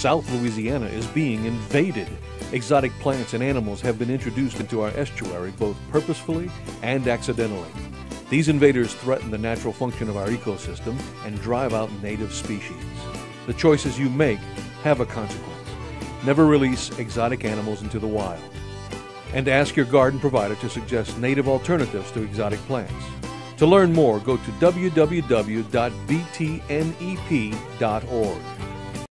South Louisiana is being invaded. Exotic plants and animals have been introduced into our estuary both purposefully and accidentally. These invaders threaten the natural function of our ecosystem and drive out native species. The choices you make have a consequence. Never release exotic animals into the wild. And ask your garden provider to suggest native alternatives to exotic plants. To learn more, go to www.btnep.org.